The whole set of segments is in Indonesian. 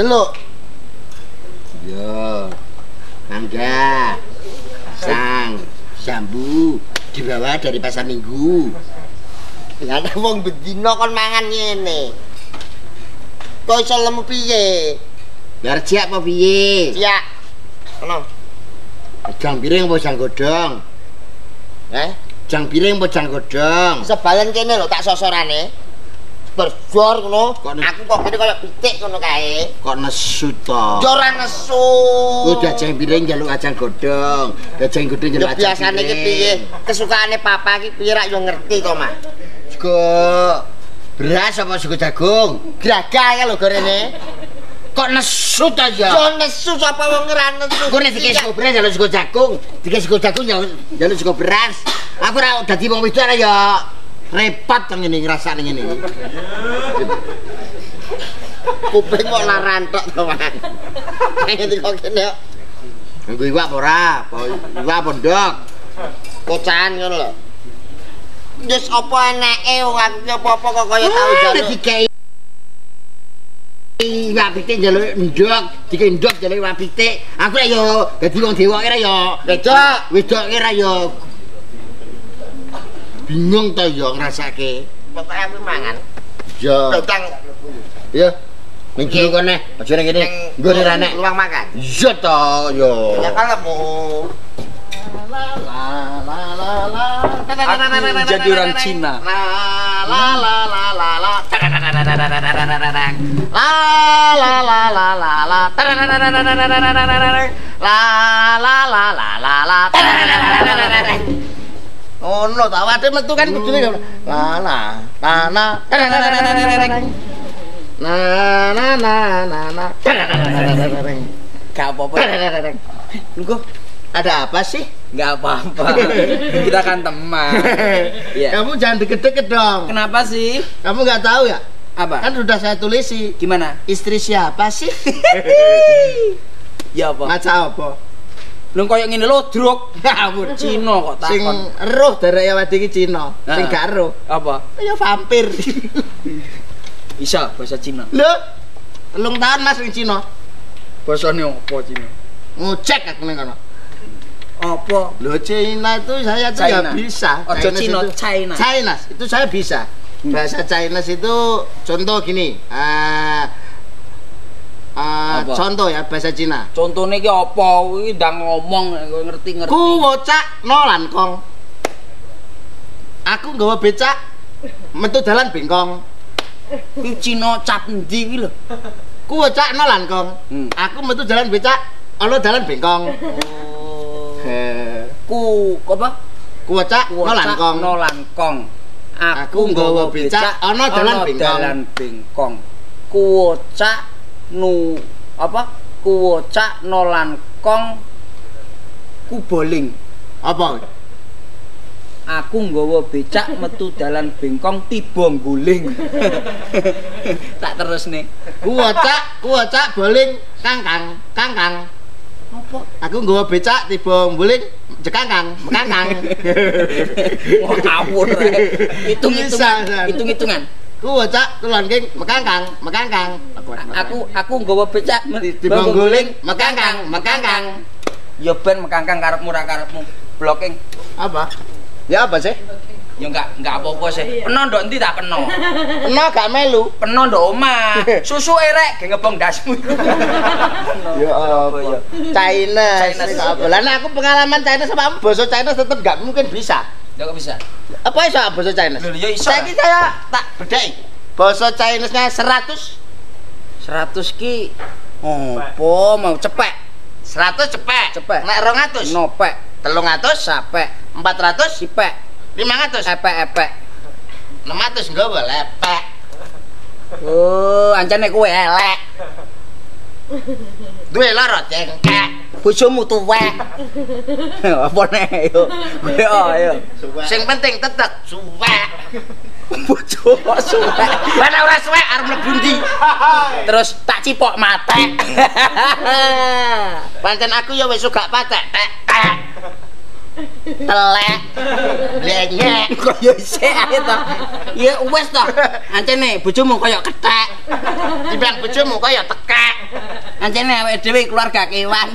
celuk. Yo. Mangga sang. Jambu. Dibawa dari pasar minggu. Ya ada wong bedino kon mangan ngene. Kok iso lemu piye? Biar siap apa piye? Siap ono. Jang piring apa jang godhong? Eh? Jang piring apa jang godhong? Sebalen kene lho tak sosorane berjor ngono aku kok gini kaya pitik ngono kae. Kok nesu to? Yo ora nesu. Udah jang piring njaluk ajang godhong. Jang godhong njaluk ajang biasane iki piye? Kesukaane papa iki piye rak yo ngerti to mak? Sego beras apa sego jagung? Gagal ya lho gorene kok nesu to ya? Yo nesu sapa wong ora nesu? Kok nek dikek sego beras njaluk sego jagung? Dikek sego jagung njaluk sego beras. Aku ora dadi wong wedok ya repot to ngene ngrasane ngene iki. Kuping kok laran tok to, Mas. Ngene kok kene kok. Nggo iwak apa ora? Apa iwak apa ndok? Kocan ngono lho. Wis apa eneke wong aku apa-apa kok kaya tau jaluk. Dikei Iwak pitik njaluk ndok, dikei ndok njaluk iwak pitik. Aku yo dadi wong dewa kira yo. Wedok, wedok kira yo bingung to ya ngrasake. Pokoke aku mangan. Ya. Datang. Ya. Ning kene kene, aja ning kene. Nggo ora nek luang makan. Iya to, ya. Ya kalemu. La la la la. Jadi orang Cina. La la la la la la. La la la la la la. La la la la la la. Ono ta awake metu kan kudune la la la na na na na na Gak apa-apa. Lungguh, ada apa sih? Gak apa-apa. Kita kan teman. Iya. Kamu jangan deket-deket dong. Kenapa sih? Kamu nggak tahu ya? Apa? Kan sudah saya tulisi. Gimana? Istri siapa sih? Ya apa? Maca apa? Lu koyo ngene lho, Druk. Ngawur Cina kok Sing takon. roh dari awake iki Cina. Sing Heeh. gak roh. Apa? Ya vampir. Bisa bahasa Cina. Lho, telung tahun Mas ning Cina. Bahasane apa Cina? Ngecek aku ning kono. Apa? Loh Cina itu saya tuh ya China. bisa. Ojo Cina, China. Chinese itu saya bisa. Bahasa Chinese itu contoh gini. eh eh, Apa? contoh ya bahasa Cina. Contohnya ki apa? Kuwi ndang ngomong ngerti-ngerti. Ku wocak nolan kong. Aku nggawa becak metu dalan bengkong. Kuwi Cina cap endi ki lho? Ku wocak nolan kong. Hmm. Aku metu dalan becak ana dalan bengkong. Oh. Ku apa? Ku wocak nolan kong. Nolan kong. Aku nggawa becak, ana dalan bengkong. dalan bengkong. Kuwocak nu apa? Kuwocak nolan kong ku bowling. Apa? Aku nggawa becak metu dalan bengkong tiba guling. tak terus nih. Ku wocak, ku wocak bowling kangkang, kangkang. Apa? Aku nggawa becak tiba mbuling jekangkang, mekangkang. Wah ngawur. Hitung-hitungan. Hitung-hitungan. Ku wocak tulan king mekangkang, mekangkang. Aku aku nggawa becak tiba guling mekangkang, mekangkang. Ya ben mekangkang karepmu ra karepmu. Blocking. Apa? Ya apa sih? Ya enggak enggak apa-apa sih. Peno ndok endi tak peno? Eno gak melu. Peno ndok omah. Susu erek ge ngebong dasmu. Ya apa? ya? China. Apa? Lah nek aku pengalaman China sama kamu bahasa China tetep gak mungkin bisa. Ya kok bisa? Apa iso bahasa China? Lho ya iso. Saiki saya tak bedai. Bahasa Chinese-nya 100 100 ki opo mau cepek 100 cepek. Cepek. Nek 200. nopek 300 sapek 400 sipek 500 epek-epek 600 enggak boleh lepek. oh ancane kowe elek Duwe loro cengkek. bojomu tuwek apa nek yo kowe ayo Sing penting tetep suwek. bojo kok suwek. Mana ora suwek arep mlebu ndi? Terus tak cipok mate. Pancen aku ya wis gak patek. Tek, tek. Telek. Blenyek. Kaya isik ae to. Ya wis to. Ancene bojomu kaya kethek. Timbang bojomu kaya tekek. Ancene awake dhewe keluarga kewan.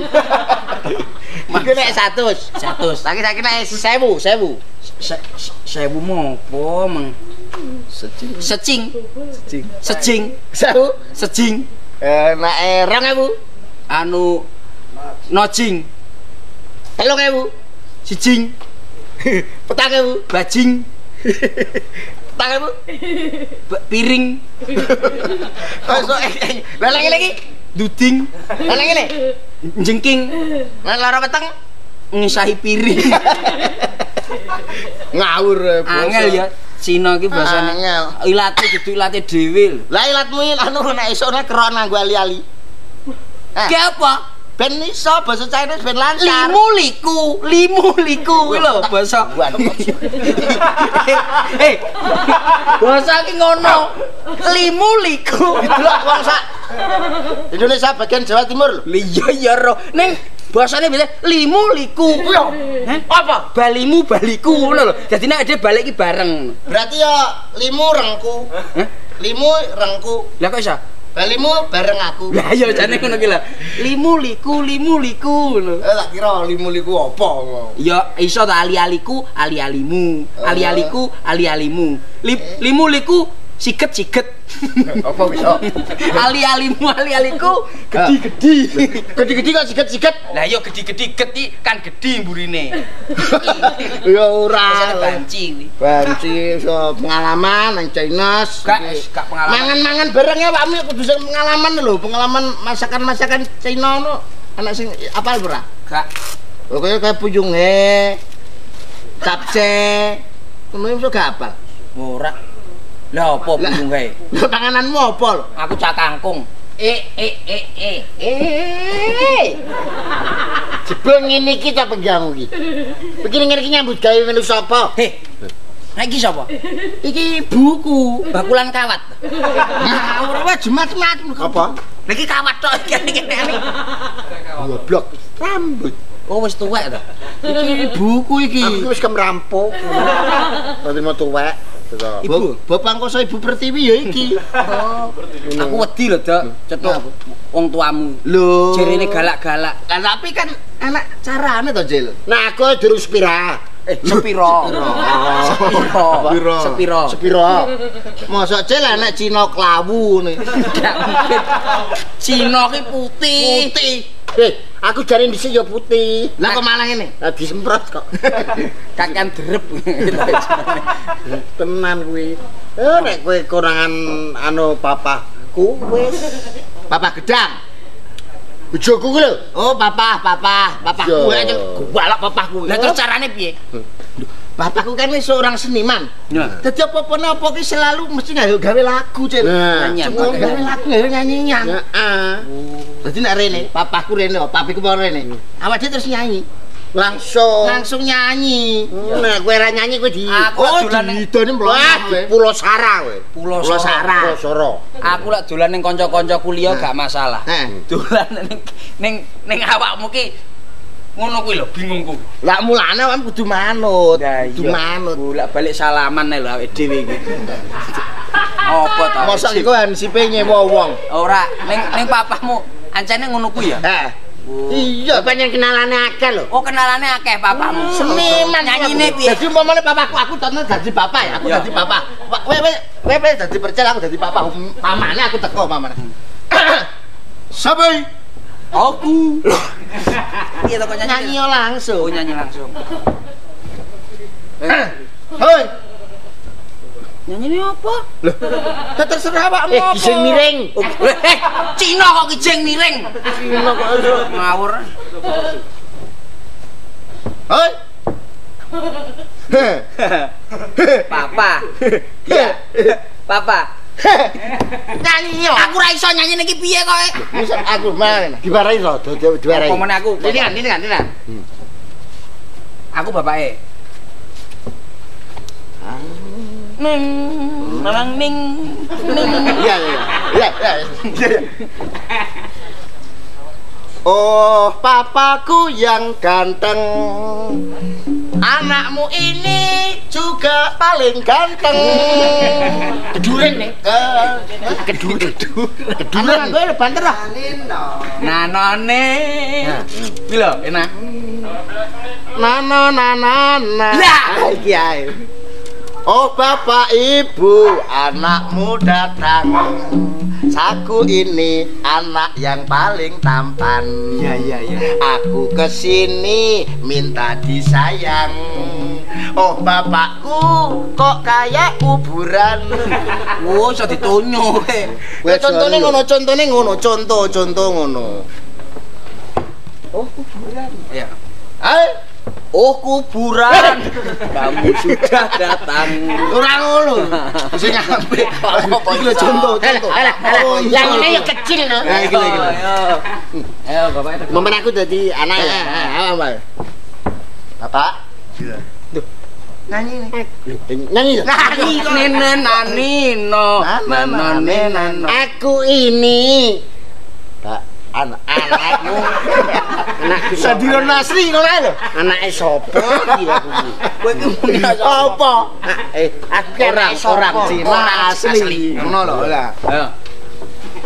Iku nek 100. 100. Lagi saiki nek 1000, 1000. Se- se- Sewu mopo meng? Secing. Secing. Secing. Secing. 1000. Secing. Eh nek 2000, Anu nojing. 3000, Sijing. 4000, Bajing. 4000. Ba- Piring. Kok Lah lagi lagi. Duding. Lah lagi. Jengking. Lah lara peteng. Ngisahi piring. Ngawur eh. Angel ya. Cina iki basane. Angel. Ilate dudu ilate dhewe. Lah ilatmu anu nek iso nek kero nganggo ali-ali. Eh, Ki apa? Ben iso basa Chinese ben lancar. Limu liku, limu liku kuwi lho basa. Eh, basa ki ngono. Limu liku. Delok wong sak Indonesia bagian Jawa Timur lho. Iya ya ro. Ning basane bisa limu liku. Kuwi Heh? apa? Balimu baliku ngono lho. Dadi nek ade balik ki bareng. Berarti ya limu rengku. Hah? Limu rengku. Lah kok iso? Balimu bareng aku. Lah iya jane ngono ki lho. Limu liku, limu liku. Eh tak kira limu liku apa ngono. Ya iso ta ali-aliku, ali-alimu. Ali-aliku, ali-alimu. Li- limu liku siget-siget. Apa bisa? Ali-alimu, ali-aliku gedi-gedi. Gede-gede kok siget-siget. Lah iya gedi-gedi gedi kan gedi mburine. Ya ora. Banci. Banci so pengalaman nang Chinese. Gak gak pengalaman. Mangan-mangan bareng ya pakmu kudu sing pengalaman lho, pengalaman masakan-masakan Cina no. Anak sing apal ora? Gak Lho kaya kaya puyung he. Capce. Ngono iso gak apal. ora. Lah apa Lah. bingung kae? Lho pangananmu apa lho? Aku cak kangkung. Eh eh eh eh. Eh. Jebul ngene iki ta penggamu iki. Begini ngene iki nyambut gawe melu sapa? Heh. Nek iki sapa? Iki buku. Bakulan kawat. Nah, ora wae jemat-jemat. Apa? Lah iki kawat tok iki. Goblok. Rambut. Oh wis tuwek to. Iki buku iki. Aku wis kemrampok. Dadi mau tuwek. Ibu? Bapak koso ibu pertiwi ya iki. Aku wedi lho, Dok. Cetuk wong tuamu. Lho. Jerene galak-galak. Lah tapi kan enak carane to, Jil. Nah, aku juru spira. Eh, sepiro? Sepiro? Sepiro? Sepiro? Sepiro? Mosok Jil enak Cina klawu mungkin. Cina ki putih. Putih. Eh, aku jare dhisik ya putih. Lah kok malah ngene? Lah disemprot kok. Kakan derep. Tenan kuwi. Eh nek kowe kurangan anu papaku wis. Papa gedang. Bojoku ku lho. Oh, papa, papa, papaku Yo. aja gwalak papaku. Lah terus carane piye? Papaku kan wis seorang seniman. Dadi apa-apa napa ki selalu mesti gawe gawe lagu, Cil. Semua gawe lagu, gawe nyanyian. Heeh. Dadi nek rene, papaku rene, papiku mau rene. Awak dhewe terus nyanyi. Langsung. Langsung nyanyi. Nah, kowe ra nyanyi kowe di Aku Oh, dolan ning-. Pulau Sara kowe. Pulau Sara. Pulau Sara. Aku lak dolan ning kanca-kanca kuliah gak masalah. Heeh. Dolan ning ning ning awakmu ki ngono kuwi lho bingungku. Lah mulane kan kudu manut. Kudu manut. Bolak balik salaman lho awake dhewe iki. Apa ta? Mosok iku hansipe nyewa wong. Ora ning ning papahmu ancene ngono kuwi ya. Heeh. Iya, pengen kenalane akeh lho. Oh kenalane akeh papahmu. Seniman nyanyine piye? Dadi umpamane papaku aku tonton dadi bapak ya, aku Ya. dadi bapak. Wah, Kowe kowe kowe kowe dadi percel aku dadi bapak. Pamane aku teko pamane. Sabai Aku. Iya kok nyanyi. nyanyi langsung. Oh nyanyi langsung. Eh, Hoi, nyanyi ini apa? Lah terserah awakmu. Eh, gising miring. Oh, eh, Cina kok kijeng miring. Cina kok. Ngawur. Hoi. Papa. Iya. Papa. Nyanyi yo. Aku ra iso nyanyi iki piye kok. Wis aku mana? Diwarai lho, di- di- diwarai. Apa meneh aku? Ini kan, ini kan, ini kan. Aku bapake. ning nang ning ning Iya, iya, iya. Iya, iya. Oh, papaku yang ganteng. Anakmu ini juga paling ganteng. Keduren nih. Keduren. Keduren. Gue banter lah. nanone iki lho enak Nana nana nana. Lah. iki ae. Oh bapak ibu, anakmu datang. Saku ini anak yang paling tampan. iya iya iya Aku ke sini minta disayang. Oh bapakku, kok kayak kuburan. oh iso ditonyo kowe contohnya ngono, contohnya ngono, contoh, contoh ngono. iya Ayo, oh kuburan kamu sudah datang ora ngono. Sing apik. Apa Iki lho contoh, contoh. Oh, iya. Yang ini ya kecil loh. Nah, iki iki lho. ayo ayo bapak itu Momen aku dadi anak ya. Apa, Mbak? Bapak? Iya. Duh. Nyanyi nih. Nyanyi ya? nani nene nani no Nana, nane nano Aku ini Pak, anak anakmu anakku Sadiro Nasri ngono ae lho. Anake sapa iki aku iki? kowe iki muni Apa? Eh, aku Orang, anak sapa? orang Cina asli. Ngono lho lah. ayo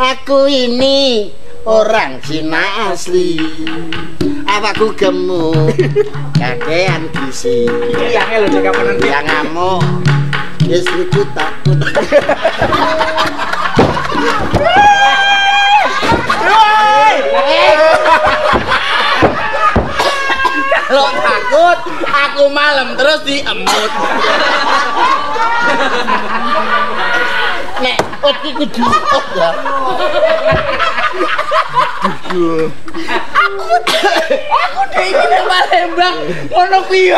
Aku ini orang Cina asli. Apaku gemuk, kakean gizi. yang lho cek kapan nanti Yang ngamuk, istriku takut. durung takut aku malam terus diemut nek iki kudu ya aku aku iki Palembang ngono piye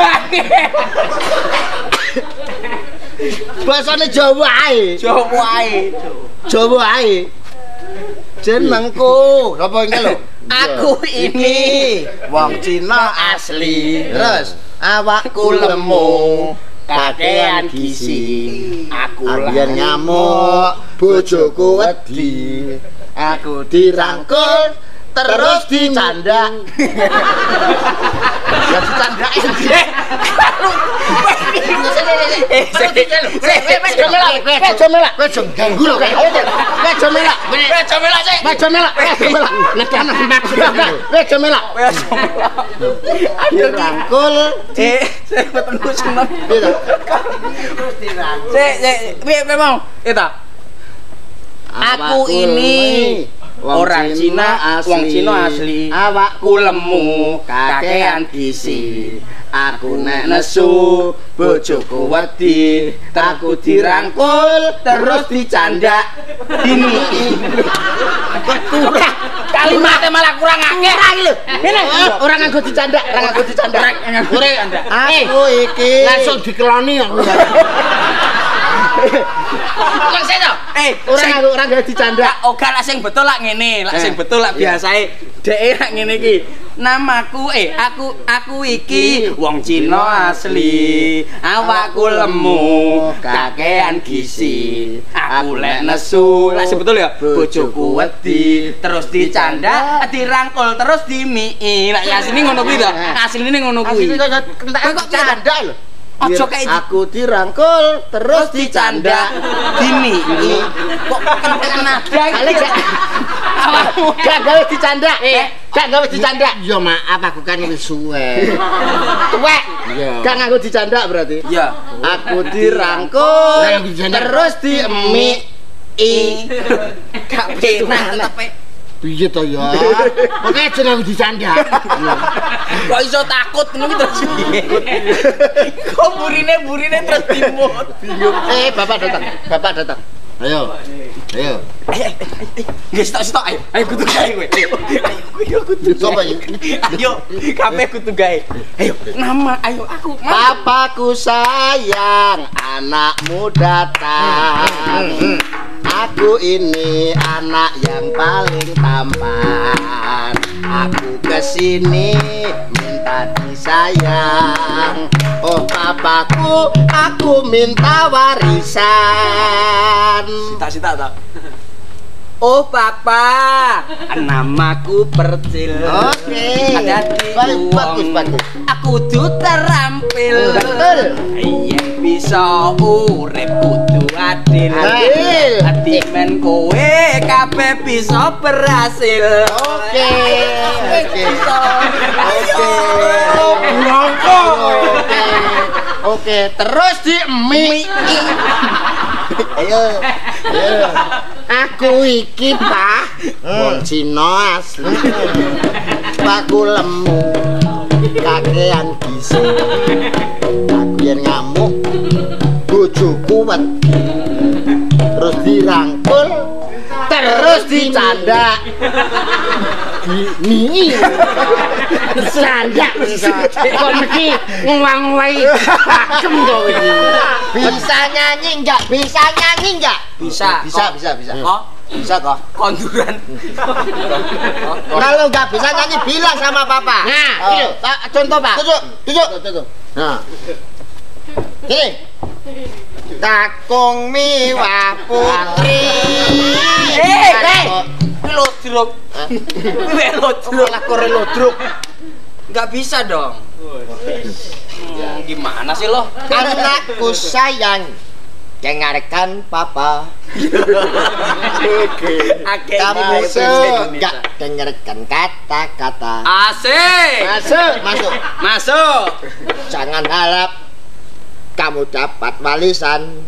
Bahasane Jawa ae. Jawa ae. Jawa ae. Jenengku sapa engko lho? Aku ini wong Cina asli. Terus awakku lemu, kakean gizi. Aku Ambiyen ngamuk, bojoku wedi. Aku dirangkul terus dicandak. Ya Eh, Eh, Dirangkul, Eh, ketemu seneng. Sik, sik, piye mau? Itu. Aku ini orang Cina, wong Cina asli. Awakku lemu, kakean gizi. Aku nek nesu, bojoku wedi, aku dirangkul terus dicandak. Ini kurang. Kalimatnya malah kurang akeh. Kurang lho. Ngene, ora nganggo dicandak, ora nganggo dicandak. Ora nganggo Ora. dicandak. Aku iki langsung dikeloni aku. Saya toh. Eh, Ora sing- nganggo ora nganggo dicandak. Oke lah sing betul lah ngene, sing Eh, betul lah iya. biasae dhek lak ngene iki. Namaku eh aku aku iki wong Cina asli. Awakku lemu, kakean gizi. Aku lek nesu, lah sing betul ya. Bojoku wedi, terus dicanda, dirangkul terus dimii. Lah asline ngono kuwi to. Asline ngono kuwi. Asline kok dicandak lho. Ojo kayak aku dirangkul terus Terus dicanda, dimii. Kok kentekan nada gak Awakmu gak gawe dicandak. Eh. Gak gawe dicandak. Ya maaf aku kan wis suwe. Tuwek. Iya. Gak nganggo dicandak berarti. Ya. Aku dirangkul terus diemik. I. Gak penak tapi Piye to ya? Pokoke aja nang dicandak. kok iso takut ngono terus. Kok burine burine terus dimut. Bingung. Eh, bapak datang. Bapak datang. Ayo. Ayo. Nggih stok stok ayo. Ayo kudu gawe kowe. Ayo kudu. Coba ya. Ayo kabeh kudu gawe. Ayo nama ayo aku. Papaku sayang, anakmu datang. Aku ini anak yang paling tampan. Aku ke sini minta tadi sayang Oh papaku aku minta warisan Sita-sita tak. Oh papa, namaku Percil. Oke Hati-hati Baik, Bagus bagus Aku kudu terampil. Betul. Yen bisa urip kudu adil. Adil. Ati men kowe kabeh bisa berhasil. Oke Oke. Oke. Oke Oke Terus di mie Ayo. Ayo. Aku iki pak. Wong Cina asli. Aku lemu. Kakean gizi Aku yang ngamuk Bojoku wedi. Terus dirangkul Terus dicanda Ini Dicanda Kok mesti ngewang-ngewai Pakem kok ini Bisa nyanyi enggak? Bisa nyanyi enggak? Bisa. Bisa, kok. bisa, bisa Kok Bisa kok konduran. Kalau nggak bisa nyanyi bilang sama papa. Nah, Oh. itu, contoh Pak. Tujuk, tujuk. Nah. Gini. Takung miwah putri. Eh, eh. Kuwi lodruk. Hah? Kuwi lodruk. Malah kore lodruk. Enggak bisa dong. Hmm, gimana sih lo? Anakku sayang. Dengarkan papa. Akeh Kamu suka dengarkan kata-kata. Asik. Masuk, masuk. Masuk. Jangan harap kamu dapat warisan.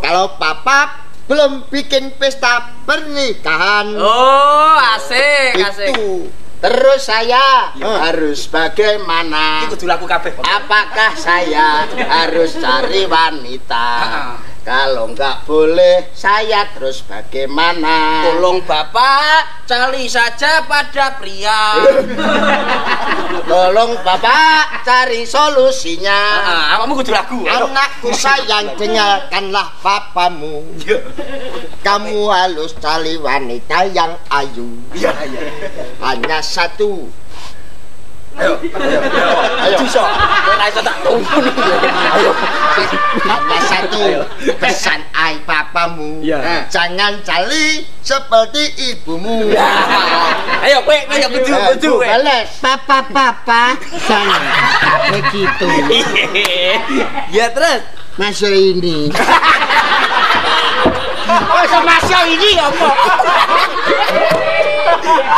Kalau papa belum bikin pesta pernikahan. Oh, asik, asik. Itu. Terus saya harus bagaimana? Iki kudu laku kabeh. Pak. Apakah saya harus cari wanita? Ah. Kalau nggak boleh, saya terus bagaimana? Tolong Bapak cari saja pada pria. Tolong bapak cari solusinya. Ah, awakmu kudu lagu. Anakku sayang dengarkanlah papamu Kamu harus cari wanita yang ayu Iya, iya. Hanya satu Ayo, ayo. Bisa. Ora iso tak Ayo satu Pesan ai papamu Iya. Eh, Jangan cari seperti ibumu Ayo, kowe kowe ya kudu kudu. kowe. Bales Papa, papa, jangan begitu. Ya terus. Masuk ini. Oh, sama ini apa?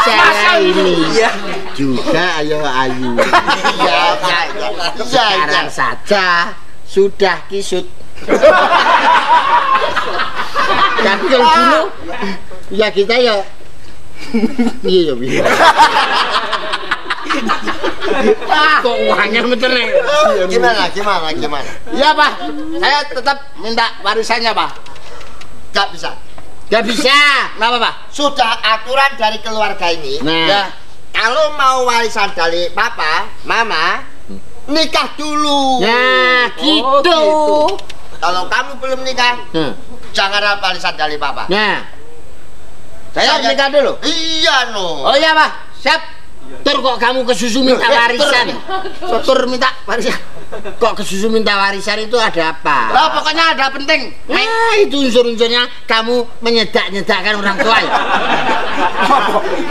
Saya ini Iya. Juga ayo ayu. Iya, iya, iya Iya, Sekarang iya saja sudah kisut. Tapi kalau dulu ya kita ya iya ya iya. Kok uangnya bener? Gimana, gimana, gimana? Ya pak, saya tetap minta warisannya pak. Gak bisa Gak bisa. Kenapa pak? Sudah aturan dari keluarga ini Nah. ya, Kalau mau warisan dari papa, mama Nikah dulu Nah gitu. gitu. Kalau kamu belum nikah Nah, Jangan harap warisan dari papa nah. Saya harus nikah dulu. Iya no Oh iya pak, siap. Tur kok kamu ke susu minta Eh, warisan? Tur minta warisan. Kok ke susu minta warisan itu ada apa? Lah pokoknya ada penting Nah, itu unsur-unsurnya kamu menyedak-nyedakkan orang tua ya?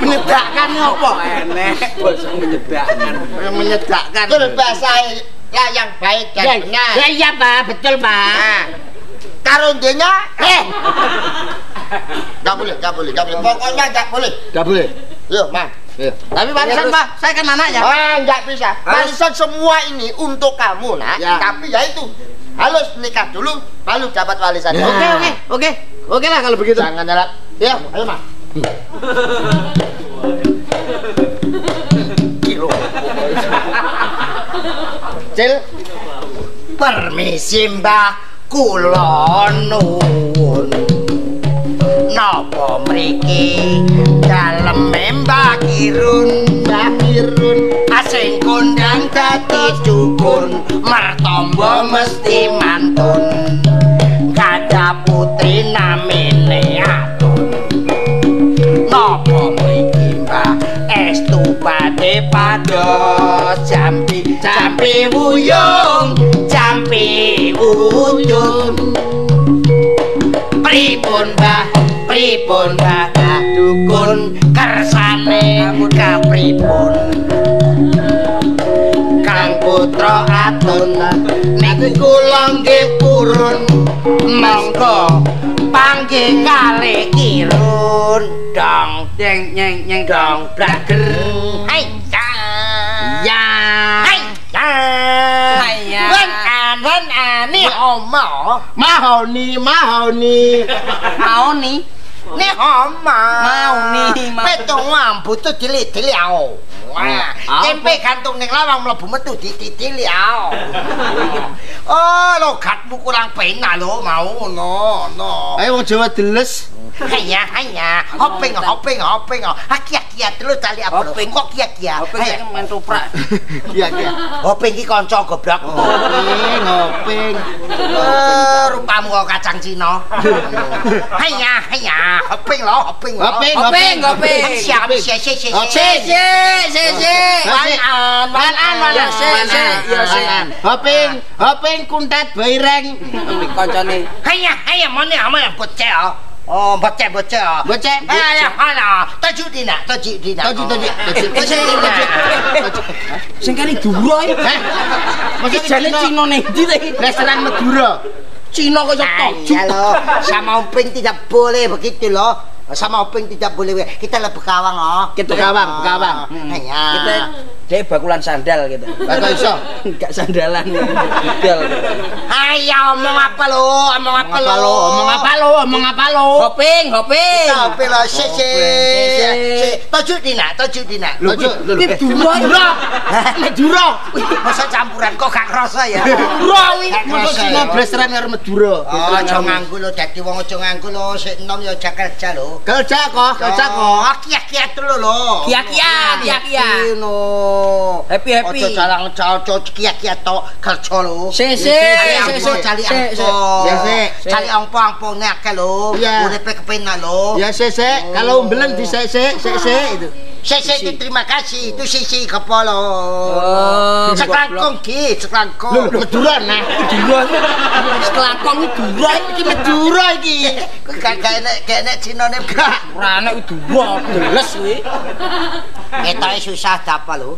Menyedakkan apa? Enek basa menyedakkan. Menyedakkan. Betul bahasa ya yang baik dan Ya, benar ya iya pak, betul pak. Nah, karundenya eh Gak boleh, gak boleh, gak boleh Pokoknya gak boleh Gak boleh. Yuk, Mang Iya. Tapi warisan, terus. Pak, saya kan anaknya. Ah, nggak bisa. Harus- Warisan semua ini untuk kamu, nak. Ya. Tapi ya itu harus nikah dulu, baru dapat warisan. Ya. Oke, oke, oke. Oke lah kalau begitu. Jangan nyala. Ya, ayo mak. Cil. Permisi mbah, kula nuwun. Napa mriki? Dalem mbah Kirun, mbah Kirun. Asing kondang dadi dukun, mertamba mesti mantun. Kada putri namine Atun. Napa mriki mbah? Estu Ate pados. Jampi jampi wuyung jampi udun Pripun Mbah pripun? Mbah dukun kersane kapripun? Kang putra atun nek kula nggih purun monggo panggih kalih kirun dong deng nyeng nyeng dong blager. Hai ya ya. Hai ya hai ya. Wan an wan an ni oma Mahoni, mahoni. mau nih 你好嘛？mau nih mau 被动啊，不都得了得了。哇！真被看动你啦，王老婆们都得得得了。哦，lo kat mu kurang pena lo mau no no. Ayo wong Jawa deles. Hanya hanya hoping hoping hoping. Aki aki terus tali apa lo? Hoping. Kok aki ya? apa sih main toprak Iya, iya. Hoping ki kanca goblok. Ngoping, ngoping. Eh, rupamu kok kacang Cina. Hanya hanya hoping lo hoping lo. Hoping, Hoping, hoping. Siap siap siap siap. Hoping. se se se Wan an wan an wan Ya, an. se, se. Ya, se. Hoping, hoping kuntat baireng. kancane Hanya hanya mana mana bocah ah. Oh, bocah bocah. Bocah. Ah, ya, mana? Tajuk dina, tajuk dina. Tajuk, tajuk, tajuk. Tajuk dina. sing kene duro iki Masa jane Cina nih ndi lagi restoran Madura. Cina tojuk iya loh, sama Uping tidak boleh begitu loh. Sama Uping tidak boleh. Kita lah bekawang loh. Kita bekawang, bekawang. Hanya. kita dia bakulan sandal gitu Kata iso. enggak sandalan sandal Ayo omong apa lo? Omong apa lo? Omong apa lo? Omong apa lo? hoping hoping Tapi lo si si. Tajuk dina, tajuk dina. Lho. Ini duro Madura. Madura. Masa campuran kok gak kerasa ya? Wi. Gak Masa kerasa Cina ya? restoran karo Madura. Oh, aja nganggu lo, dadi wong aja nganggu lo, sik enom ya aja kerja lo. Kerja kok, kerja kok. Kiat-kiat dulu lo. Kiat-kiat, kiat-kiat. no. Happy, happy. Ojo jalang cocok kiat-kiat to kerja lo. Cari se, angpo, se, cari angpo. se. Ya, se. Cari angpo-angpo nek lo. Iya. Urepe kepenak lo. Ya se se, kalau umbelen di se se se se itu. Sese itu terima kasih. Itu sisi kepala. Oh, Sekelangkung ki, sekelangkung. Lho, Madura nah. duro sekelangkong iki duro Iki Madura iki. Gak gak enek gak enek Cinane gak. ora deles kuwi Ketoke susah dapat lo.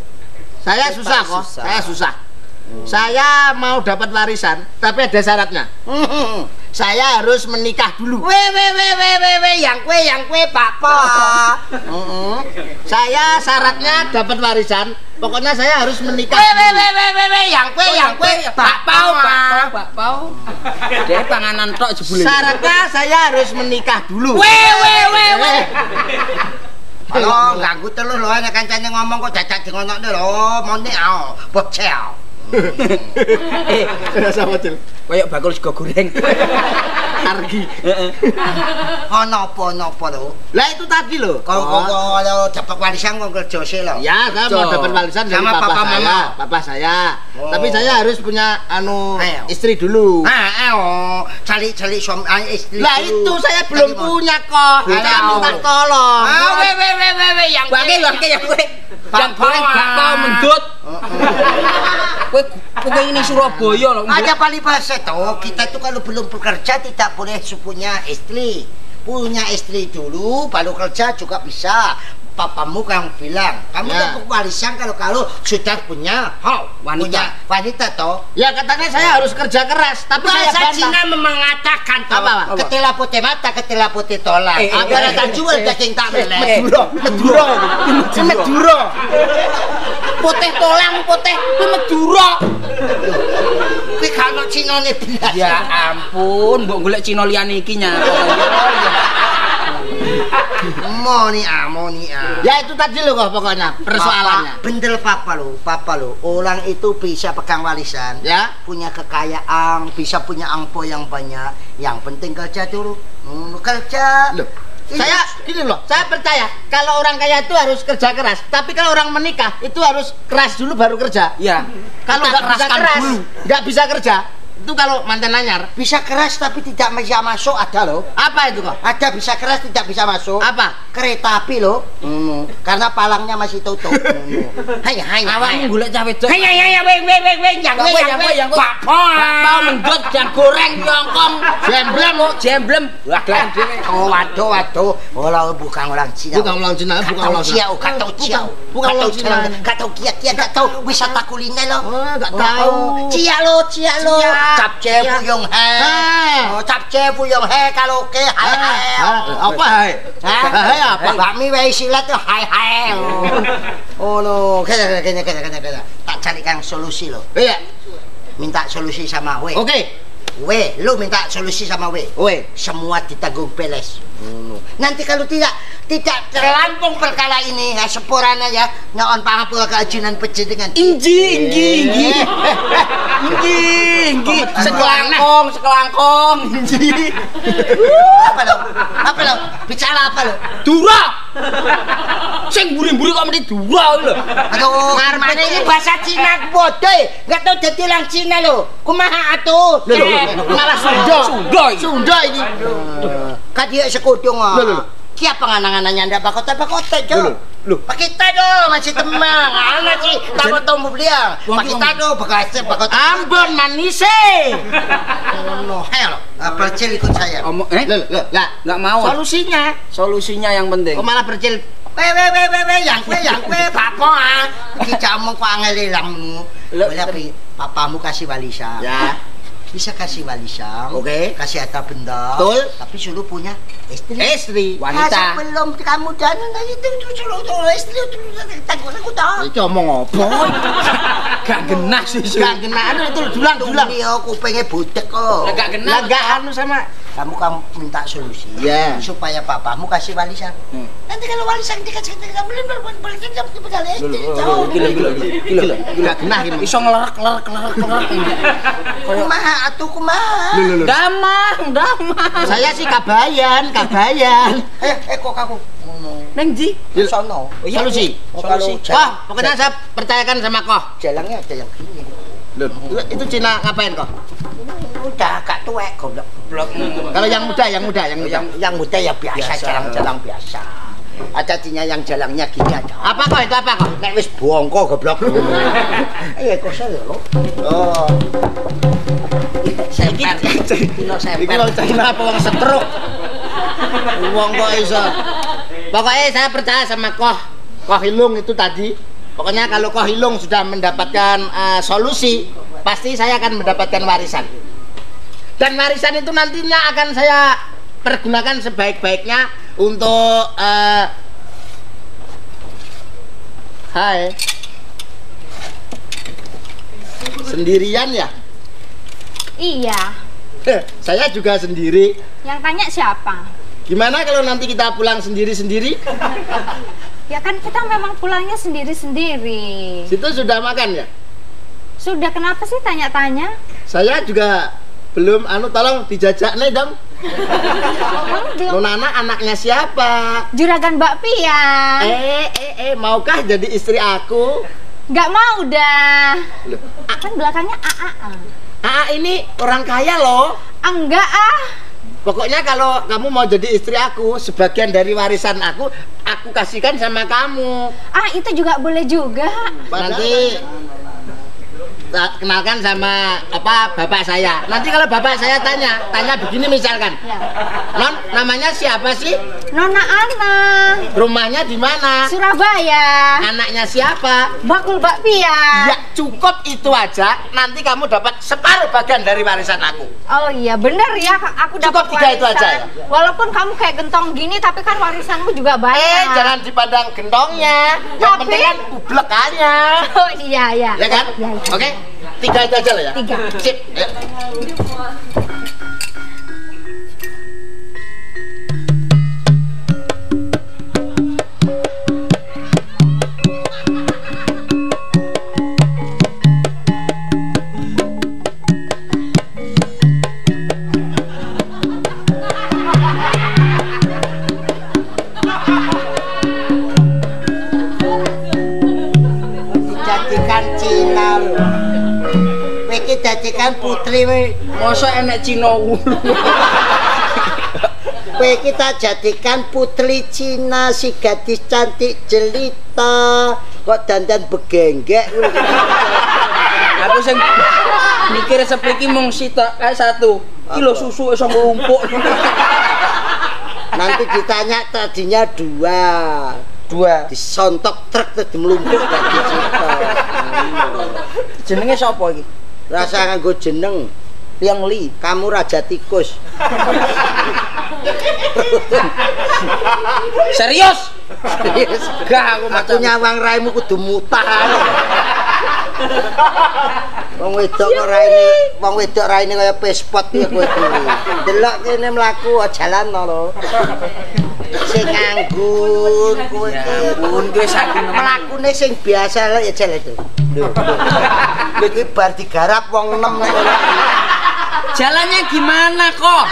Saya susah kok, saya susah. Saya mau dapat warisan, tapi ada syaratnya. Saya harus menikah dulu. Weh weh weh weh weh weh yang kue yang kue papa. Mm-mm. Saya syaratnya dapat warisan, pokoknya saya harus menikah. Weh weh weh weh weh weh yang kue yang kue bakpao papa. bakpao bakpao dia panganan tok jebule Syaratnya saya harus menikah dulu. Weh weh weh weh. Halo, ganggu terus ana kancane ngomong kok dadak dingonokne lho, mone ao, bocel. Eh Rasa betul. koyo bakul sego goreng Argi. Ono apa napa lho? Lah itu tadi loh. Kok kok kalau dapat warisan kok kerja sih lho. Ya, saya mau dapat warisan dari Sama papa, papa, saya, papa saya. Oh. Tapi saya harus punya anu Ayo. istri dulu. Ah, oh, cari-cari suami ah, istri. Lah dulu. itu saya belum punya kok. Saya minta tolong. Ah, weh weh weh weh yang Bangke lho kayak kowe yang goreng bakpao mendut kowe kowe ini Surabaya lho Ada paling bahasa toh, kita tuh kalau belum bekerja tidak boleh punya istri. Punya istri dulu, baru kerja juga bisa. Papamu kan bilang, kamu Ya. dapat warisan kalau kalau sudah punya oh, Wanita. punya wanita toh. Ya katanya saya harus kerja keras, tapi saya Bahasa bantah. Cina mengatakan toh, Apa, Pak? ketela putih mata, ketela putih tolak. Eh, eh, Agar eh, tak eh, jual eh, daging tak melek. Madura, itu Madura. putih tolang putih kuwi Madura Kuwi kan Cina belas. ya ampun mbok golek Cina liyane iki nyapa Moni ah, moni ah. Ya itu tadi loh kok pokoknya persoalannya. Papa, bener papa lo, papa lo. Orang itu bisa pegang warisan, Ya. punya kekayaan, bisa punya angpo yang banyak. Yang penting kerja dulu. Hmm, kerja. Loh, Iya. saya gini loh, saya percaya kalau orang kaya itu harus kerja keras, tapi kalau orang menikah itu harus keras dulu baru kerja. ya Kalau nggak bisa keraskan keras, nggak bisa kerja, itu kalau mantan anyar. Bisa keras tapi tidak bisa masuk ada loh. Apa itu kok? Ada bisa keras tidak bisa masuk. Apa? Kereta api loh. Karena palangnya masih tutup. Hai hai. Awakmu golek cah wedok. Hai hai hai weng weng weng weng yang Yang kowe, yang yang kowe, weng. yang kowe. Bakpao. Bakpao mendot jam goreng nyongkong. Jemblem. kok jemblem. Wadah dhewe. Oh waduh waduh. Orang bukan orang Cina. Bukan orang Cina, bukan orang Cina. Ciao, katau Bukan- Ciao. bukan orang Cina. Katau kiat kiat katau wisata kuliner loh. Oh, nggak tahu. Cia lo, cia lo. Capce Cia. Fuyong He. Ah. Oh, capce Fuyong He kalau ke hai hai. Ah, apa hai? Hai apa? Bakmi wae silat tuh hai hai. Oh no, kena kena kena kena kena. Tak carikan solusi lo. Iya. Minta solusi sama we. Oke. We, lu minta solusi sama we. Oke. Semua ditanggung beles. Nanti kalau tidak tidak terlampung perkara ini ya seporana ya nyaon pangapura keajinan pejenengan. Inji, inji, inji. Inji, inji. Sekelangkong, sekelangkong, inji. apa lo? Apa lo? Bicara apa lo? Dura. Sing buri-buri kok mesti dura lho. Aduh, mana ini bahasa Cina bodoh. Enggak tahu jadi orang Cina lo. Kumaha atuh? Loh, malah Sunda. Sunda iki. Sunda sekudung ah. Loh, loh, loh. Kia pengananganannya ndak bakota bakota jo. Loh, loh. Pakai tado masih temang. Ana sih tahu tahu mau beliau. Pakai tado bakasa bakota. Ambon manise. No, hell. Percil ikut saya. Omong eh lah. enggak mau. Solusinya. Solusinya yang penting. Kok malah bercil? Weh weh weh weh weh yang kue yang kue papa ah. Kita mau kok angel ilangmu. Boleh papamu kasih walisan. Ya. Bisa kasih walisan. Oke. Kasih harta benda. Betul. Tapi suruh punya istri. Istri. Wanita. Ah, sebelum kamu dan itu itu suruh suruh istri itu takut aku tahu. Iki omong apa? Gak genah sih. Gak kena anu itu dulang dulang. Dia aku pengen budek kok. Gak genah. Gak anu sama Kamu kamu minta solusi Iya. supaya papamu kasih walisan. Hmm. Nanti kalau walisan dikasih kita belum belum belum jam kita bekal istri. Gila, gila, gila, gila. Kena ini. Iso ngelerak, ngelerak, ngelerak, ngelerak. Kumaha atuh kumaha. Damang, damang. Saya sih kabayan, kabayan. Eh, eh kok kamu? Neng Ji. Sono. Solusi. Oh, Solusi. Wah, pokoknya saya percayakan sama koh. Jalangnya ada yang gini. Loh, itu Cina ngapain kok? Udah agak tuwek goblok. Blok. Kalau yang muda, yang muda, yang muda. Yang yang muda ya biasa, jalan-jalan biasa. Ada Cina yang jalangnya gini ada. Apa kok itu apa kok? Nek wis bongko goblok. Iya kok saya lo. Oh, Semper. Iki semper. wong Cina apa wong setruk? Wong kok iso. Pokoknya saya percaya sama Koh. Koh Hilung itu tadi. Pokoknya kalau Koh Hilung sudah mendapatkan eh, solusi, pasti saya akan mendapatkan warisan. Dan warisan itu nantinya akan saya pergunakan sebaik-baiknya untuk eh, Hai. Sendirian ya? Iya. saya juga sendiri. Yang tanya siapa? Gimana kalau nanti kita pulang sendiri-sendiri? Ya kan kita memang pulangnya sendiri-sendiri. Situ sudah makan ya? Sudah kenapa sih tanya-tanya? Saya juga belum anu tolong dijajak nih dong. Nonana anaknya siapa? juragan Mbak Pia. Eh eh eh maukah jadi istri aku? Nggak mau dah. Loh, Kan belakangnya AA. Ah ini orang kaya loh. Ah, enggak ah. Pokoknya kalau kamu mau jadi istri aku, sebagian dari warisan aku, aku kasihkan sama kamu. Ah, itu juga boleh juga. Nanti kenalkan sama apa bapak saya. Nanti kalau bapak saya tanya, tanya begini misalkan, Ya. non namanya siapa sih? Nona Ana, Rumahnya di mana? Surabaya. Anaknya siapa? Bakul Mbak Pia. Ya cukup itu aja. Nanti kamu dapat separuh bagian dari warisan aku. Oh iya bener ya aku dapat Cukup tiga itu aja ya? Walaupun kamu kayak gentong gini tapi kan warisanmu juga banyak. Eh jangan dipandang gentongnya. Yang Tapi- penting kan ublekannya. Oh iya iya. Ya kan? Iya, iya. Oke, tiga itu aja lah ya. Tiga. Sip. Ya. Jadikan putri we. Masa enek Cina wulu. Kita jadikan putri Cina si gadis cantik jelita kok dandan begenggek. Aku sing mikir sepriki mung sitok kae satu. Iki lho susu iso ngumpuk. Nanti ditanya tadinya dua. Dua. Disontok truk terus dimelumpuk dadi cita. Jenenge sapa iki? Rasa nganggo jeneng Liang Li. kamu raja tikus. Serius? Gak aku macam nyawang raimu kudu mutah. Wong wedok kok raine, wong wedok raine kaya pespot ya kowe. Delok kene mlaku oh, jalan lho. Sing kowe Ya iki. ampun, kowe saking Mlakune sing biasa ya jel itu. Lho. Lho iki bar digarap wong ora. Jalannya gimana kok?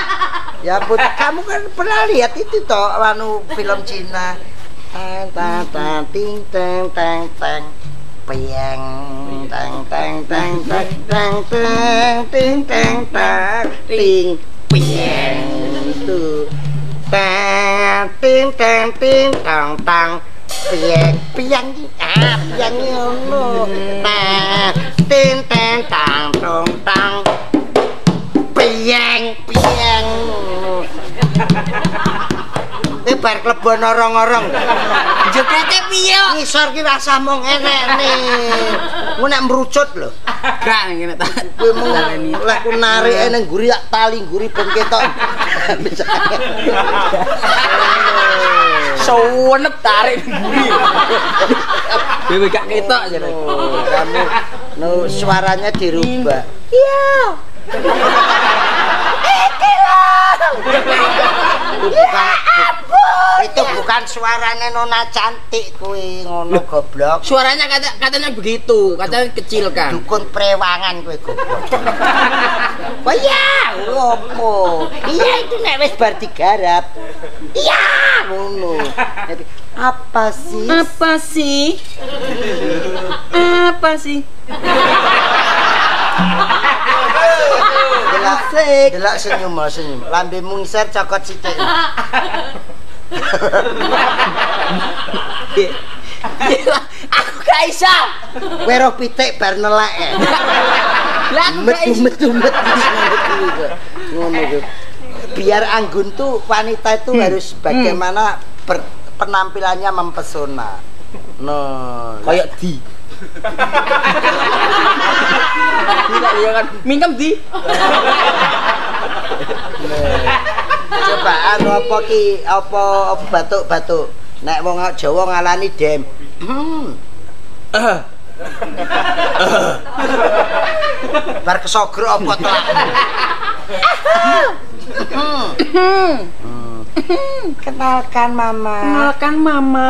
Ya ampun, kamu kan pernah lihat itu toh anu film Cina. Tang tang tang ting tang tang tang piang tang tang tang tang tang tang ting tang tang ting piang แต่ตีนแต่งตีนตังตังเปียกเปียงอาเปียกโอ้แต่ตีนแต่นตังตรงตังเปียกเปีย Ini bar klebon orang-orang Jokete piye? kok? Ngisor ki rasa mong enek nih Mu nek merucut lho Gak ngene ta. Kowe mung lek ku narik nang guri tak tali guri ben ketok Suwenep tarik buri. Dewe gak ketok jare. Oh, kamu no suaranya dirubah Itu bukan, itu bukan suaranya nona cantik kuwi ngono goblok Suaranya kata katanya begitu, katanya kecilkan. dukun prewangan kowe goblok. Wah iya, opo? Iya itu nek wis bar digarap. Iya, ngono. Apa sih? Apa sih? Apa sih? Delok, Asik. delok senyum senyum. Lambemu ngiser cokot sithik. Aku gak iso. Kowe roh pitik bar nelek. Lah gak iso. Metu-metu Ngono. Biar anggun tuh wanita itu harus bagaimana ber- penampilannya mempesona. No, Kayak di. Gila ya kan. Mingkem di. coba anu apa ki apa batuk-batuk. Nek wong Jawa ngalani dem. Hmm. Bar kesogro apa telak. Kenalkan mama. Kenalkan mama.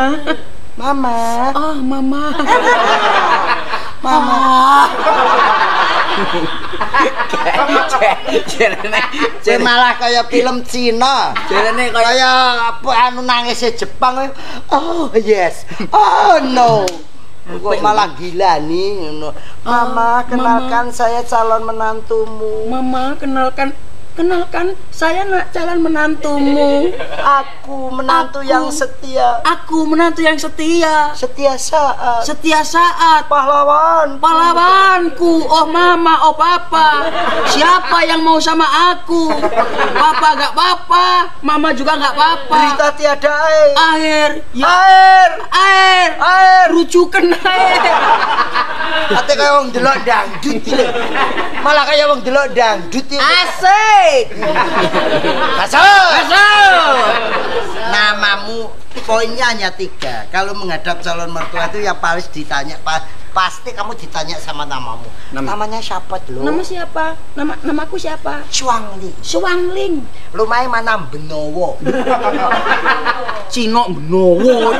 Mama. Oh, mama. Mama. Jarene Cek malah kaya film Cina. jarene kaya apa anu nangis Jepang. Oh yes. Oh no. Kok malah gila nih ngono. Mama, kenalkan saya calon menantumu. Mama kenalkan kenalkan saya nak calon menantumu. Aku menantu Aku. yang setia. Aku menantu yang setia. Setia saat. Setia saat Pahlawan. pahlawanku. Oh mama, oh papa. Siapa yang mau sama aku? Papa gak papa, mama juga gak papa. Berita tiada air. Air, ya Air. air, Air. rujukan air. Ate kaya wong delok dangdut. Malah kaya wong delok dangdut iki. Asik. Masuk. Masuk. Namamu poinnya hanya tiga. Kalau menghadap calon mertua itu ya paling ditanya pa- pasti kamu ditanya sama namamu. Nama- Namanya siapa dulu? Nama siapa? Nama namaku siapa? Chuangli. Suwangling. Lumayan mana Benowo. Cino Benowo.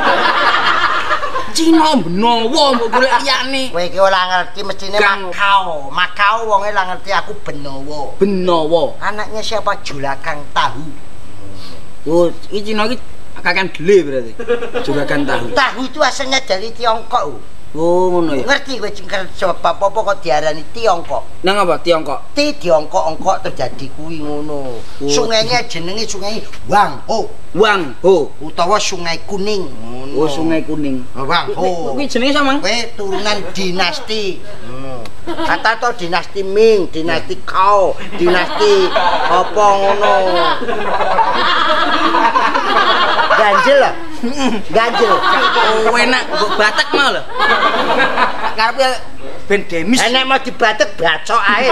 Cino Benowo mbok golek liyane. Kowe iki ora ngerti mestine. Makau. Makau wonge ora ngerti aku Benowo. Benowo. Anaknya siapa? Julakang Tahu. Oh, iki Cino iki kakan dele berarti. Juragan tahu. Tahu itu asalnya dari Tiongkok. Oh. Oh, ngono ya. Ngerti kowe sing kerja apa-apa kok diarani Tiongkok. Nang apa Tiongkok? Ti diongkok-ongkok terjadi kuwi ngono. Oh. Sungainya jenenge Sungai Wang Ho Wang Ho. utawa Sungai Kuning ngono. Oh, Sungai Kuning. Wang Ho. Kuwi jenenge samang. Kowe turunan dinasti. Ngono. Kata to dinasti Ming, dinasti Kao, dinasti apa ngono. Ganjel lah. Ganjel. Oh, enak mbok batek mau lho. Karepe ben demis. Enek mau dibatek bacok ae.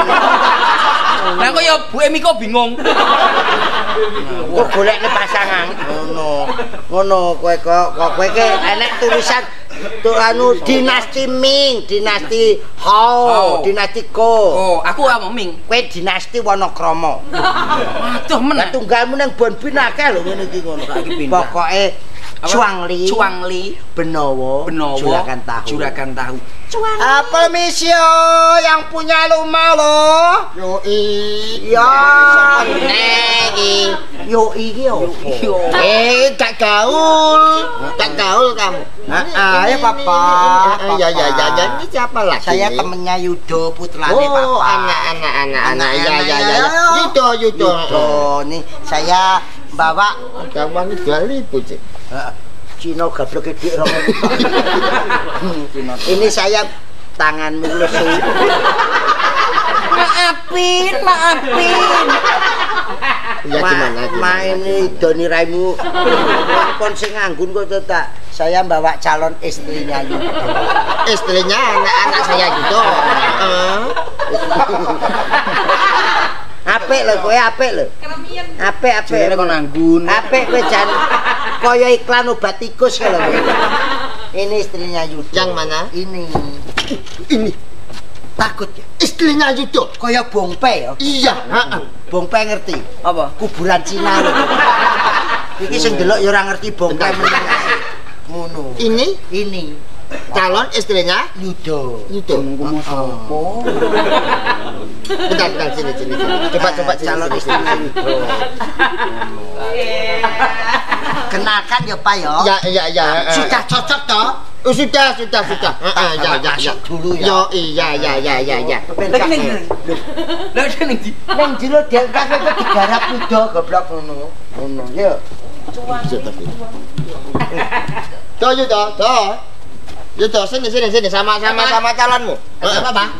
Lah kok ya Bu Emi kok bingung. Kok golekne pasangan ngono. Ngono kowe kok kok kowe ke enek tulisan tu anu dinasti Ming, dinasti Hao, dinasti Ko. Oh, aku apa Ming? Kowe dinasti Wonokrama. Aduh Lah meneh. tunggalmu nang Bon Bin akeh lho ngene iki ngono. Pokoke Cuangli, Cuangli, Benowo, Benowo, Juragan Tahu. Juragan Tahu. Apa misio yang punya rumah lo? Yo i. Ya, Negi. yo iki opo? Eh, tak gaul. Tak gaul kamu. Ah, ya papa. Ah, Ya ya ya ya. Ini siapa lagi? Saya temennya Yudo putrane Oh, papa. anak anak anak anak. Ya ya ya. ya. ya. Yudo Yudo. Yudo nih saya bawa Kamu ini dua ribu sih. Eh, Cino gablok gede rong ewu. Ini saya tangan mulus. maafin, maafin. Ya gimana? gimana? Main Doni Raimu. Kon sing nganggun kok tuh, tak. Saya bawa calon istrinya Yudo. Istrinya anak-anak saya gitu. Heeh. Apik lho kowe apik lho. Apik apik. Jenenge kok nanggun. Apik kowe jan kaya iklan obat tikus kalau kowe. Ini istrinya Yudo. Yang mana? Ini. Ini Takut ya. istrinya Yudo. Kaya bongpe ya. Iya, heeh. Bongpe ngerti. Apa? Kuburan Cina lho. Iki sing delok ya ora ngerti bongpe meneng. Ngono. Ini Ini calon istrinya Yudo. Yudo. Jenengku sapa? Bentar, bentar, sini, sini. Coba, coba, calon sini, istrinya sini. Yudo. Kenalkan ya Pak ya. Ya, ya, ya. heeh. Sudah cocok toh? Oh, sudah, sudah, sudah. Heeh, ya, ya, ya. Masuk dulu ya. Yo, iya, ya, ya, ya, ya. Lagi ning. Lagi ning ndi? Neng jero diangkat itu digarap Yudo goblok ngono. Ngono. Yo. Bisa tapi. Tuh, Yudo, tuh. Yudo, sini, sini, sini. Sama, sama, sama calonmu. Apa, Bang?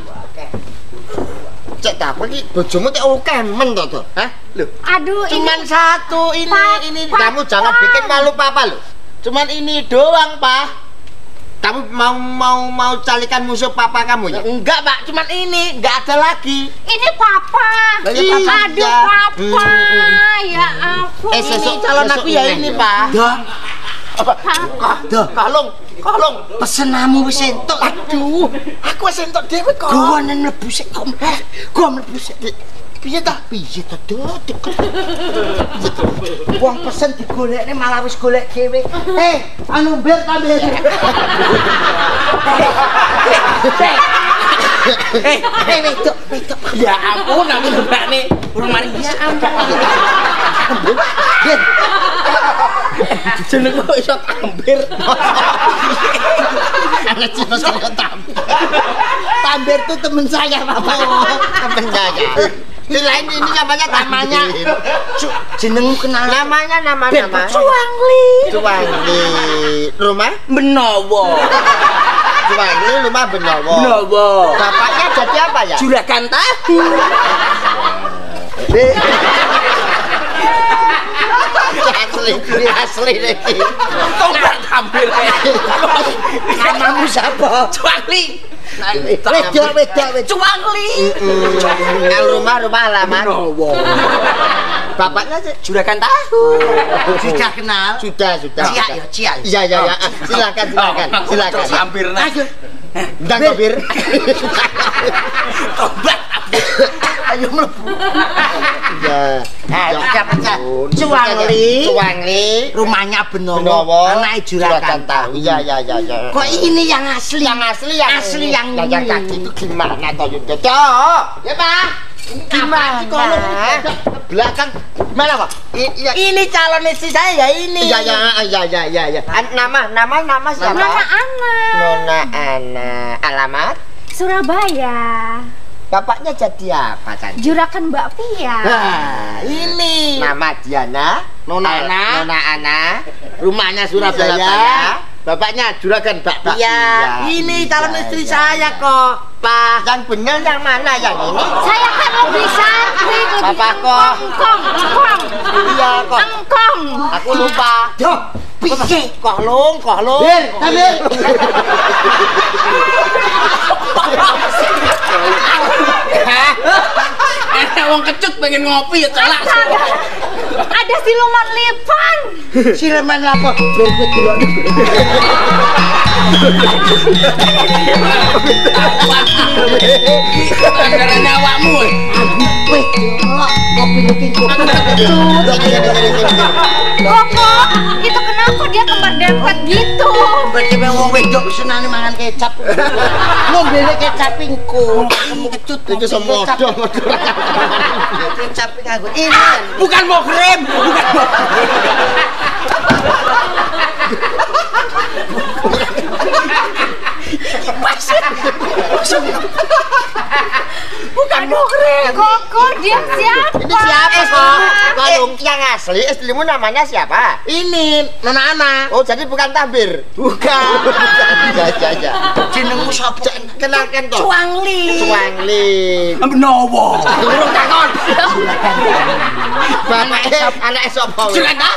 Cek tak apa ini bojomu teh oke men to to. Hah? Loh, Aduh, cuman ini satu ini Papa. ini kamu jangan bikin malu papa lo. Cuman ini doang, Pak. Kamu mau mau mau calikan musuh papa kamu ya? Enggak, Pak. Cuman ini, enggak ada lagi. ini papa. Ya, Papa. Aduh, papa. Ya ampun. Eh, Ini sesuk calon aku ya ini, ini. Pak. Dah, kalung. Kalung. Pesenamu wis entuk. Aduh, aku wis entuk dhewe kok. Gua nang mlebu sik kok. Gua mlebu sik. Piye ta? Piye ta, Dok? Wong pesen digolekne malah wis golek dhewe. Eh, anu mbir ta mbir. Eh, Eh, wedok, wedok. ya ampun aku nebakne rumah ya ampun. Bir, Jenengku kok iso tampir. Saya tampil. Tambir tuh temen saya, Bapak. Temen saya. Lain ini namanya namanya. Cu- jenengmu kenal Namanya nama nama. Cuangli. Cuwangi. Rumah? Benowo. Cuwangi rumah Benowo. Benowo. Bapaknya jadi apa ya? Juragan tahu. Asli, asli iki. Kok gak tampil. Namamu siapa? Cuangli. Wedok, wedok, wedok. Cuangli. Al rumah rumah. Benowo. Bapaknya Juragan tahu. Sudah kenal? sudah sudah. Cia ya, cia. Iya iya iya. Silakan silakan. Silakan. Tampir nah. Ndang. Tobat. Ayo mlebu. Ya. Nah, Ya. Rumahnya Benowo. Anaknya Juragan tahu. Iya iya iya iya. Kok ini yang asli? yang asli yang Asli yang yang, yang ini. tadi itu gimana toh Yudo? Toh. Ya Pak. Gimana? Belakang gimana kok? I- Iya Ini calon istri saya ya ini. iya iya iya iya iya iya. An- Nama nama nama siapa? Nona anak. Nona Ana. Alamat? Surabaya. Bapaknya jadi apa kan? Juragan Mbak Pia. Nah, ini Nama Diana, Nona Ana. Nona Ana, rumahnya Surabaya. Surabaya. Bapaknya juragan Mbak Pia. Pia. Ini calon Iya, istri iya, saya kok, Pak. Yang benar yang mana yang ini? Saya kan lebih cantik, lebih Apa kok? engkong, engkong. Iya, kok. Engkong. Aku lupa. Duh, piye? Kok lung, kok lung. Bir, bir. Enak wong kecut pengen ngopi ya celak. Ada siluman lipan. Sileman lapor. Bir, bir, bir. Anggaran awakmu. eh. Wih, kopi looking kopi. Koko, itu kenapa dia kembar dempet gitu? Berarti wong wedok senane mangan kecap. Ngombene kecap pingku. Kecut. Iki semodo modo. Kecap aku. Ini Bukan mau krem, bukan Bukan mukre. Koko, dia siapa? Ini siapa kok? Kalung yang asli istrimu namanya siapa? ini Nona Ana. Oh, jadi bukan Tambir. Bukan. Ya, ya, ya. Jenengmu sapa? Kenalkan toh. Cuangli. Cuangli. Benowo. Burung takon. Bapaknya anak sapa? Silakan ah.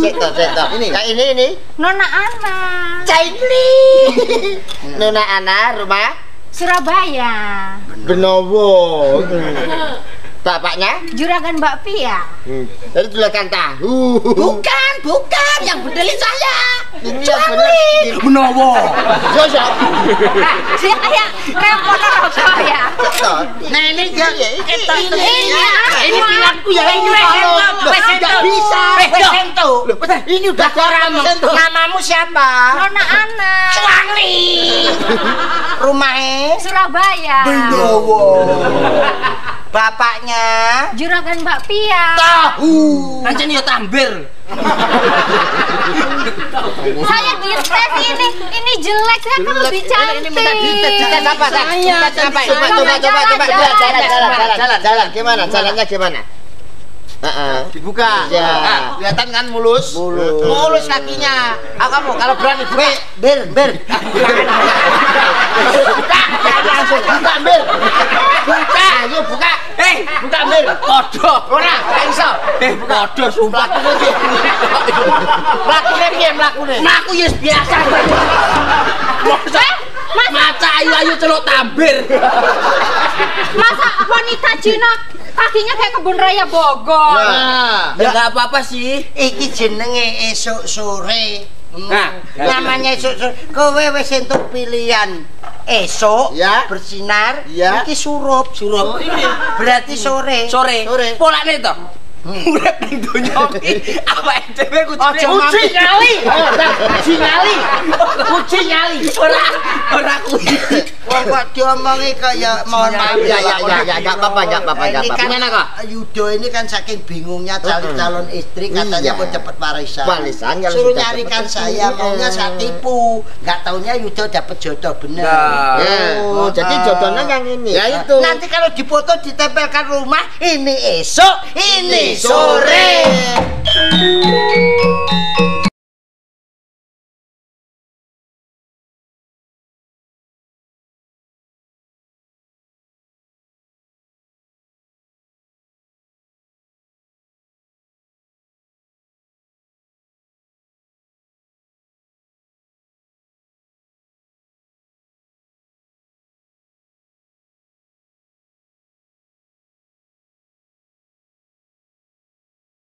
Cek toh, cek toh. Ini. Kayak ini ini. Nona Ana. Caingli. Nona Ana rumah Surabaya. Benowo. Bapaknya? Juragan Mbak Pia. Hmm. Jadi julagan tahu. Bukan, bukan. Yang bedelin saya. Ini yang bener. Benowo. Yo yo. Dia kayak repot rokok ya. Nah ini dia. Ini. Ini Ini pilihanku ya ini. Wes, Kalau wes, tidak wes, bisa. wes, sentuh. Ini udah Namamu, sentuh. namamu siapa? Nona Ana. Cuangli. Rumahnya Surabaya. Benowo. Bapaknya Juragan Mbak Pia. tahu. Ancen yo tambir. Saya dites ini, ini jelek. Saya kan lebih cantik. Ini minta dites. Dites apa? Saya Dites apa? cantik. Coba coba coba coba jalan jalan, jalan jalan jalan gimana? Jalannya gimana? Heeh. Dibuka. Ya. Nah, kelihatan kan mulus? Mulus. Mulus kakinya. Ah, kamu kalau berani buka. Bir, bir. Buka, jangan langsung. Buka, bir. Buka, ayo buka. Eh, Buka, bir. Podo. Ora, gak iso. Eh, podo sumpah. Mlakune piye mlakune? Nah, aku yes biasa. Masa maca ayu-ayu celuk tambir. Masa wanita Cina kakinya kayak kebun raya Bogor. Nah, Ya enggak apa-apa sih. iki jenenge esuk sore. Nah, namanya esuk sore. Kowe wis entuk pilihan esok Ya. bersinar Ya. iki surup surup ini berarti sore sore. Sore. Polane to. Ning donya iki awake dhewe kudu Aja mati. nyali. Uji nyali. Uji nyali. Ora ora kuwi. Wong kok diomongi kaya mohon maaf Ya ya ya ya enggak apa-apa, enggak apa-apa, enggak Ini apa-apa. kan Gimana, kok? Yudo ini kan saking bingungnya calon calon istri katanya Iya. mau cepet warisan. Warisan, Suruh nyarikan saya, iya. maunya saya tipu. Nggak taunya Yudo dapet jodoh bener. Nah. Oh, jadi ah. jodohnya yang ini. Ya itu. Nanti kalau dipoto ditempelkan rumah, ini esok, ini Chorre.